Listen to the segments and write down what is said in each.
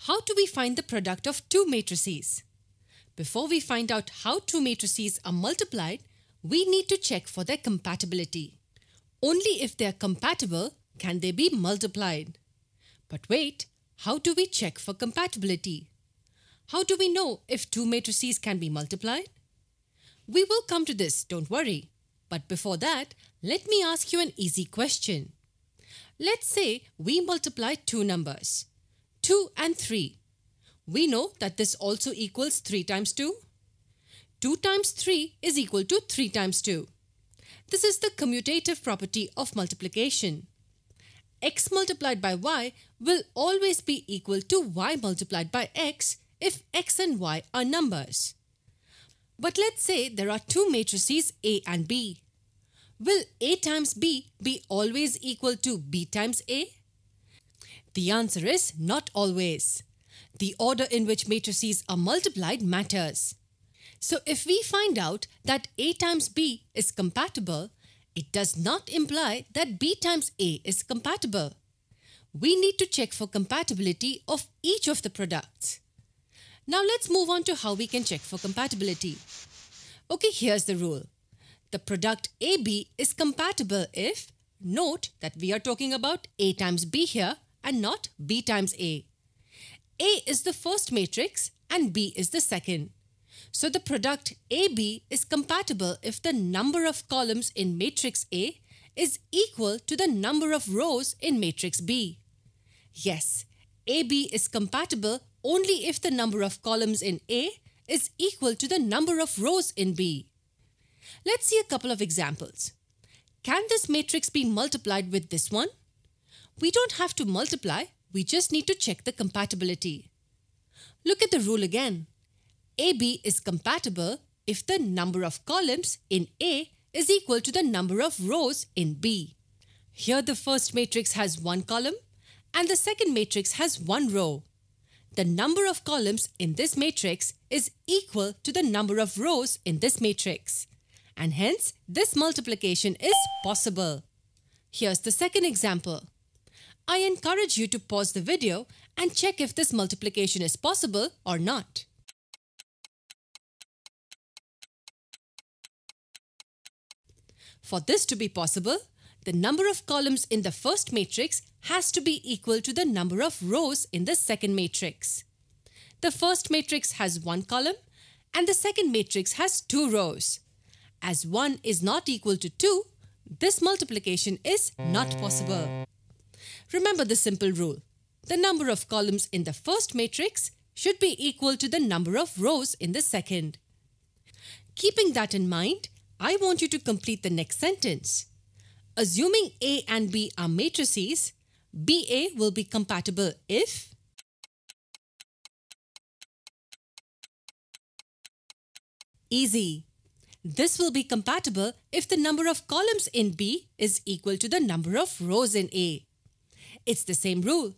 How do we find the product of two matrices? Before we find out how two matrices are multiplied, we need to check for their compatibility. Only if they are compatible can they be multiplied. But wait, how do we check for compatibility? How do we know if two matrices can be multiplied? We will come to this, don't worry. But before that, let me ask you an easy question. Let's say we multiply two numbers, 2 and 3. We know that this also equals 3 times 2. 2 times 3 is equal to 3 times 2. This is the commutative property of multiplication. x multiplied by y will always be equal to y multiplied by x if x and y are numbers. But let's say there are two matrices A and B. Will A times B be always equal to B times A? The answer is not always. The order in which matrices are multiplied matters. So if we find out that A times B is compatible, it does not imply that B times A is compatible. We need to check for compatibility of each of the products. Now let's move on to how we can check for compatibility. Okay, here's the rule. The product AB is compatible if, note that we are talking about A times B here and not B times A. A is the first matrix and B is the second. So the product AB is compatible if the number of columns in matrix A is equal to the number of rows in matrix B. Yes, AB is compatible only if the number of columns in A is equal to the number of rows in B. Let's see a couple of examples. Can this matrix be multiplied with this one? We don't have to multiply, we just need to check the compatibility. Look at the rule again. AB is compatible if the number of columns in A is equal to the number of rows in B. Here the first matrix has one column and the second matrix has one row the number of columns in this matrix is equal to the number of rows in this matrix. And hence, this multiplication is possible. Here's the second example. I encourage you to pause the video and check if this multiplication is possible or not. For this to be possible, the number of columns in the first matrix has to be equal to the number of rows in the second matrix. The first matrix has one column and the second matrix has two rows. As 1 is not equal to 2, this multiplication is not possible. Remember the simple rule. The number of columns in the first matrix should be equal to the number of rows in the second. Keeping that in mind, I want you to complete the next sentence. Assuming A and B are matrices, BA will be compatible if Easy. This will be compatible if the number of columns in B is equal to the number of rows in A. It's the same rule.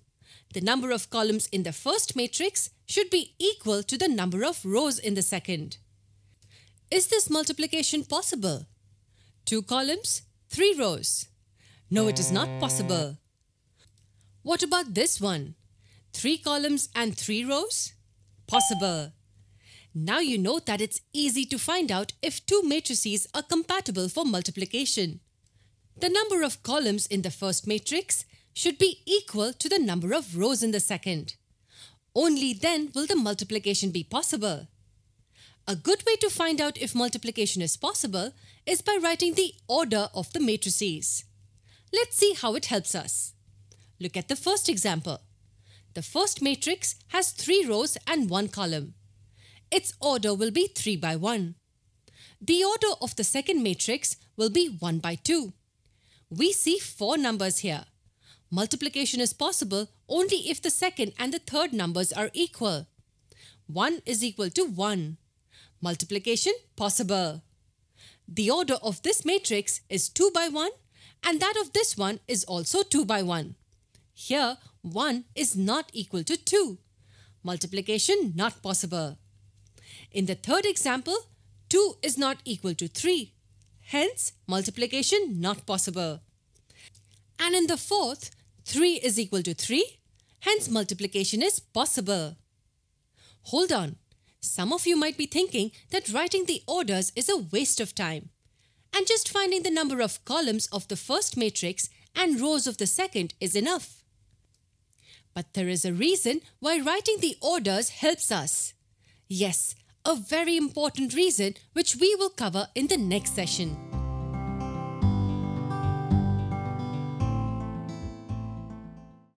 The number of columns in the first matrix should be equal to the number of rows in the second. Is this multiplication possible? Two columns, three rows. No, it is not possible. What about this one? Three columns and three rows? Possible. Now you know that it's easy to find out if two matrices are compatible for multiplication. The number of columns in the first matrix should be equal to the number of rows in the second. Only then will the multiplication be possible. A good way to find out if multiplication is possible is by writing the order of the matrices. Let's see how it helps us. Look at the first example. The first matrix has three rows and one column. Its order will be 3 by 1. The order of the second matrix will be 1 by 2. We see four numbers here. Multiplication is possible only if the second and the third numbers are equal. 1 is equal to 1. Multiplication possible. The order of this matrix is 2 by 1 and that of this one is also 2 by 1. Here, 1 is not equal to 2. Multiplication not possible. In the third example, 2 is not equal to 3. Hence, multiplication not possible. And in the fourth, 3 is equal to 3 hence multiplication is possible. Hold on. Some of you might be thinking that writing the orders is a waste of time. And just finding the number of columns of the first matrix and rows of the second is enough. But there is a reason why writing the orders helps us. Yes, a very important reason which we will cover in the next session.